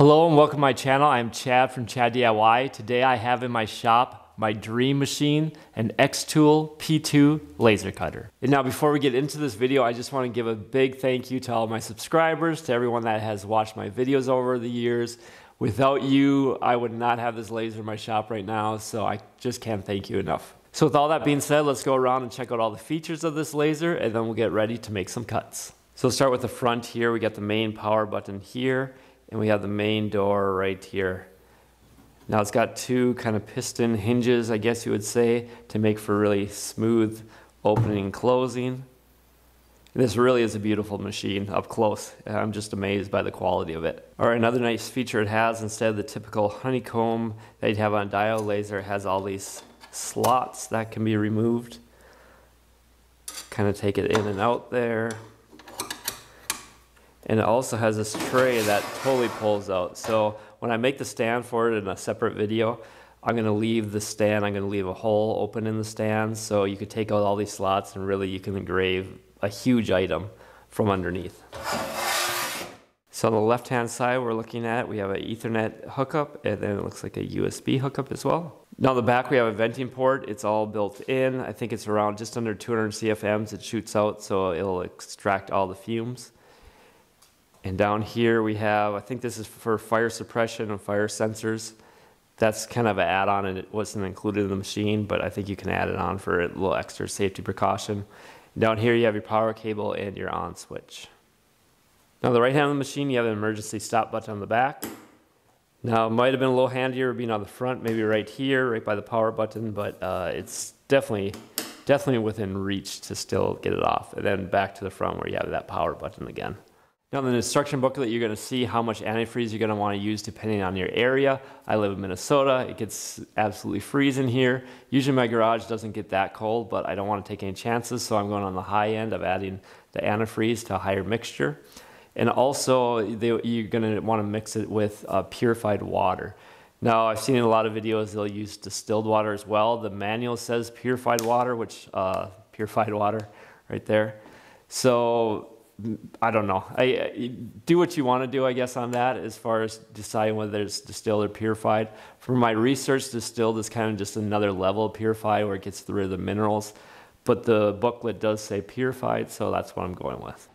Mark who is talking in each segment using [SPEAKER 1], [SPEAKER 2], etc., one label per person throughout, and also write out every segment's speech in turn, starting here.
[SPEAKER 1] Hello and welcome to my channel. I'm Chad from Chad DIY. Today I have in my shop my dream machine, an Xtool P2 laser cutter. And now before we get into this video, I just want to give a big thank you to all my subscribers, to everyone that has watched my videos over the years. Without you, I would not have this laser in my shop right now, so I just can't thank you enough. So with all that being said, let's go around and check out all the features of this laser and then we'll get ready to make some cuts. So start with the front here. We got the main power button here and we have the main door right here. Now it's got two kind of piston hinges, I guess you would say, to make for really smooth opening and closing. This really is a beautiful machine up close. I'm just amazed by the quality of it. All right, another nice feature it has, instead of the typical honeycomb that you'd have on a diode laser, it has all these slots that can be removed. Kind of take it in and out there. And it also has this tray that totally pulls out. So when I make the stand for it in a separate video, I'm gonna leave the stand, I'm gonna leave a hole open in the stand so you could take out all these slots and really you can engrave a huge item from underneath. So on the left hand side we're looking at, we have an ethernet hookup and then it looks like a USB hookup as well. Now the back we have a venting port, it's all built in. I think it's around just under 200 CFMs it shoots out so it'll extract all the fumes. And down here we have, I think this is for fire suppression and fire sensors. That's kind of an add-on and it wasn't included in the machine, but I think you can add it on for a little extra safety precaution. Down here you have your power cable and your on switch. Now the right hand of the machine, you have an emergency stop button on the back. Now it might have been a little handier being on the front, maybe right here, right by the power button, but uh, it's definitely, definitely within reach to still get it off. And then back to the front where you have that power button again. Now in the instruction booklet, you're going to see how much antifreeze you're going to want to use depending on your area. I live in Minnesota. It gets absolutely freezing here. Usually my garage doesn't get that cold, but I don't want to take any chances, so I'm going on the high end of adding the antifreeze to a higher mixture. And also, they, you're going to want to mix it with uh, purified water. Now, I've seen in a lot of videos they'll use distilled water as well. The manual says purified water, which uh, purified water right there. So I don't know. I, I, do what you want to do, I guess, on that as far as deciding whether it's distilled or purified. For my research, distilled is kind of just another level of purified where it gets rid of the minerals. But the booklet does say purified, so that's what I'm going with.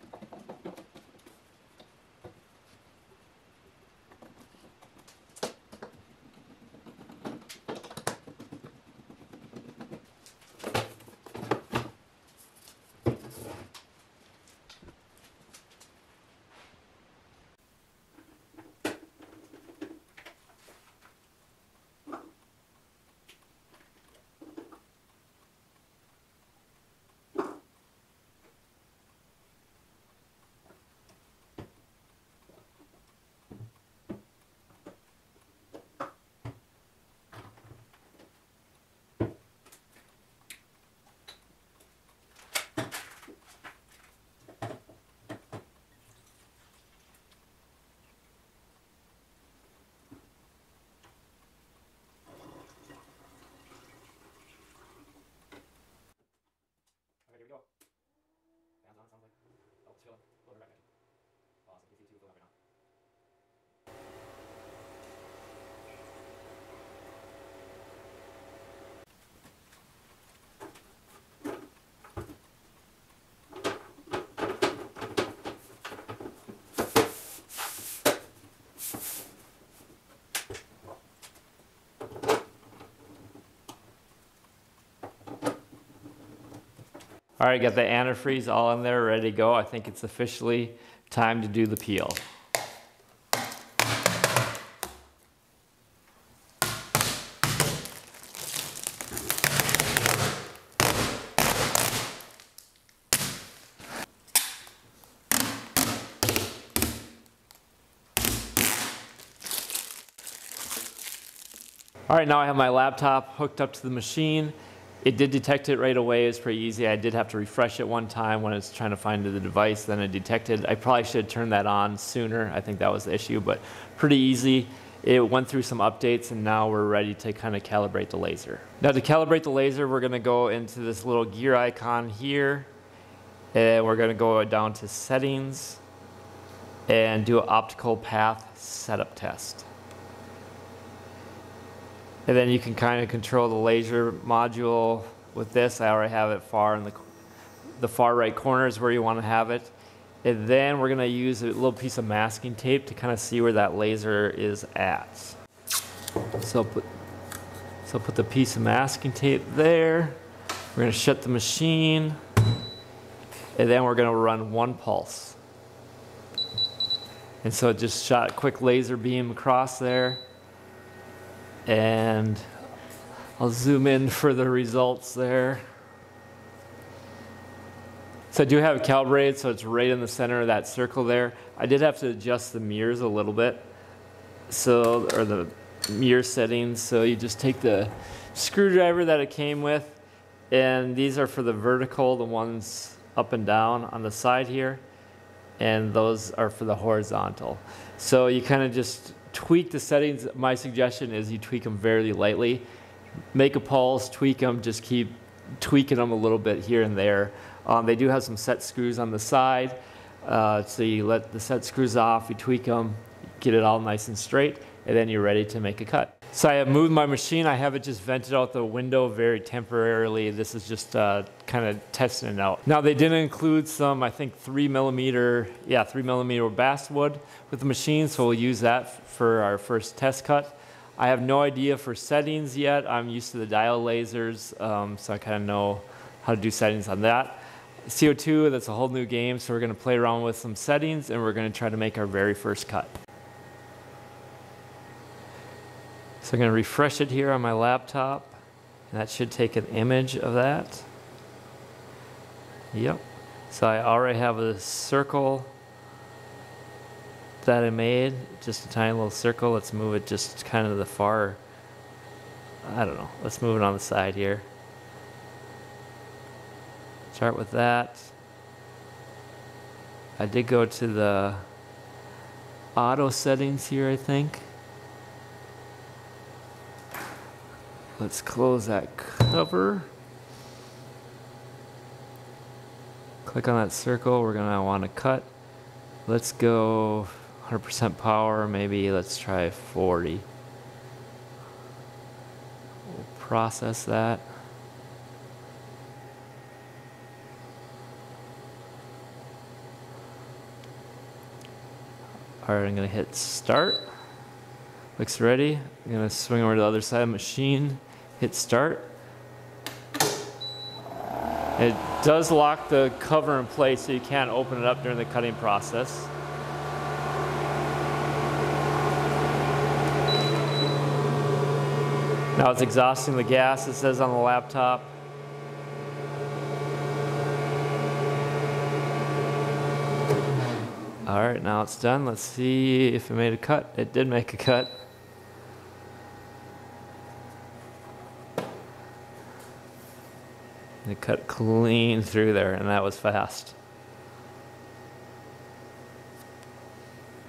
[SPEAKER 1] All right, got the antifreeze all in there, ready to go. I think it's officially time to do the peel. All right, now I have my laptop hooked up to the machine. It did detect it right away. It was pretty easy. I did have to refresh it one time when I was trying to find the device. Then it detected. I probably should have turned that on sooner. I think that was the issue, but pretty easy. It went through some updates and now we're ready to kind of calibrate the laser. Now to calibrate the laser, we're gonna go into this little gear icon here and we're gonna go down to settings and do an optical path setup test. And then you can kind of control the laser module with this. I already have it far in the, the far right corner is where you want to have it. And then we're going to use a little piece of masking tape to kind of see where that laser is at. So put, so put the piece of masking tape there. We're going to shut the machine. And then we're going to run one pulse. And so it just shot a quick laser beam across there. And I'll zoom in for the results there. So I do have it calibrated, so it's right in the center of that circle there. I did have to adjust the mirrors a little bit, so or the mirror settings. So you just take the screwdriver that it came with, and these are for the vertical, the ones up and down on the side here, and those are for the horizontal. So you kind of just tweak the settings. My suggestion is you tweak them very lightly. Make a pulse, tweak them, just keep tweaking them a little bit here and there. Um, they do have some set screws on the side. Uh, so you let the set screws off, you tweak them, get it all nice and straight, and then you're ready to make a cut. So I have moved my machine. I have it just vented out the window very temporarily. This is just uh, kind of testing it out. Now they did include some, I think three millimeter, yeah, three millimeter basswood with the machine. So we'll use that for our first test cut. I have no idea for settings yet. I'm used to the diode lasers, um, so I kind of know how to do settings on that. CO2, that's a whole new game, so we're going to play around with some settings and we're going to try to make our very first cut. So I'm going to refresh it here on my laptop, and that should take an image of that. Yep. So I already have a circle that I made, just a tiny little circle. Let's move it just kind of the far, I don't know, let's move it on the side here. Start with that. I did go to the auto settings here, I think. Let's close that cover. Click on that circle. We're going to want to cut. Let's go 100% power. Maybe let's try 40. We'll process that. All right, I'm gonna hit start. Looks ready. I'm gonna swing over to the other side of the machine, hit start. It does lock the cover in place so you can't open it up during the cutting process. Now it's exhausting the gas, it says on the laptop. All right, now it's done. Let's see if it made a cut. It did make a cut. It cut clean through there, and that was fast.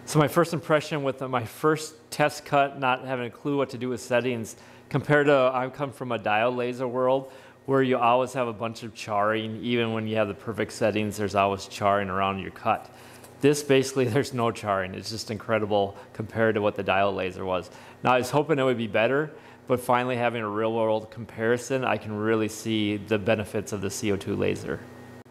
[SPEAKER 1] So my first impression with my first test cut, not having a clue what to do with settings, compared to I come from a diode laser world where you always have a bunch of charring. Even when you have the perfect settings, there's always charring around your cut. This basically, there's no charring. It's just incredible compared to what the diode laser was. Now I was hoping it would be better, but finally having a real world comparison, I can really see the benefits of the CO2 laser.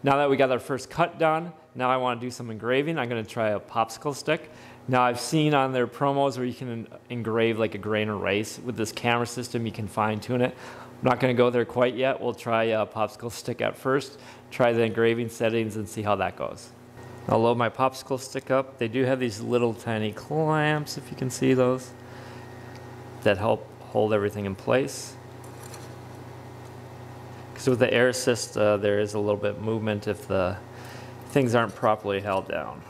[SPEAKER 1] Now that we got our first cut done, now I want to do some engraving. I'm going to try a popsicle stick. Now I've seen on their promos where you can engrave like a grain of rice. With this camera system, you can fine tune it. I'm not going to go there quite yet. We'll try a popsicle stick at first, try the engraving settings and see how that goes. I'll load my popsicle stick up. They do have these little tiny clamps, if you can see those, that help hold everything in place. Because with the air assist, uh, there is a little bit of movement if the things aren't properly held down.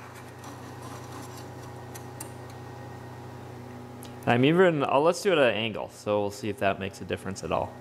[SPEAKER 1] I'm even, let's do it at an angle, so we'll see if that makes a difference at all.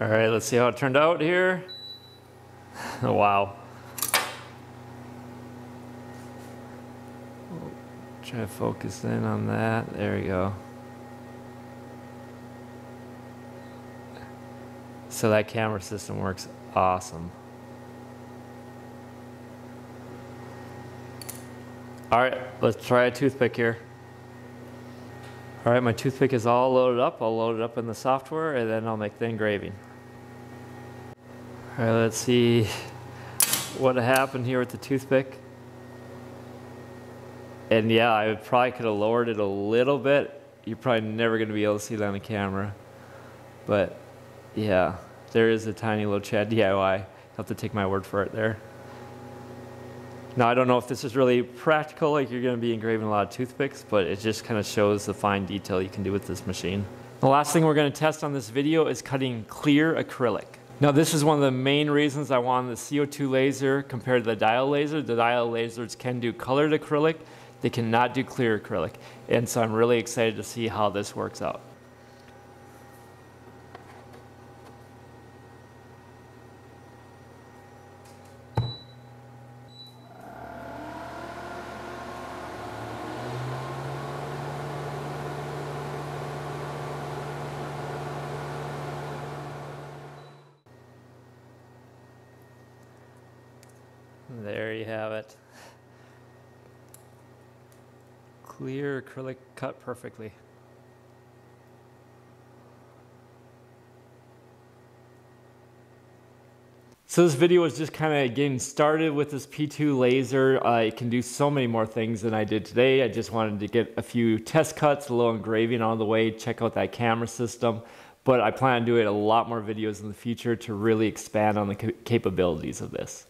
[SPEAKER 1] All right, let's see how it turned out here. wow. Try to focus in on that. There we go. So that camera system works awesome. All right, let's try a toothpick here. All right, my toothpick is all loaded up. I'll load it up in the software and then I'll make the engraving. All right, let's see what happened here with the toothpick. And yeah, I probably could have lowered it a little bit. You're probably never going to be able to see that on the camera. But yeah, there is a tiny little Chad DIY. You'll have to take my word for it there. Now, I don't know if this is really practical, like you're going to be engraving a lot of toothpicks, but it just kind of shows the fine detail you can do with this machine. The last thing we're going to test on this video is cutting clear acrylic. Now, this is one of the main reasons I wanted the CO2 laser compared to the diode laser. The diode lasers can do colored acrylic, they cannot do clear acrylic. And so I'm really excited to see how this works out. There you have it. Clear acrylic cut perfectly. So this video was just kind of getting started with this P2 laser. Uh, it can do so many more things than I did today. I just wanted to get a few test cuts, a little engraving on the way, check out that camera system. But I plan on doing a lot more videos in the future to really expand on the capabilities of this.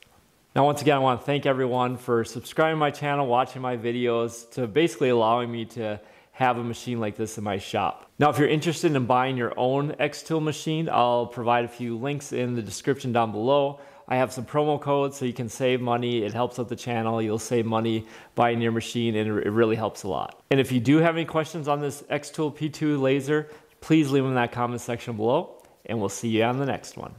[SPEAKER 1] Now, once again, I want to thank everyone for subscribing to my channel, watching my videos, to basically allowing me to have a machine like this in my shop. Now, if you're interested in buying your own Xtool machine, I'll provide a few links in the description down below. I have some promo codes so you can save money. It helps out the channel. You'll save money buying your machine and it really helps a lot. And if you do have any questions on this Xtool P2 laser, please leave them in that comment section below and we'll see you on the next one.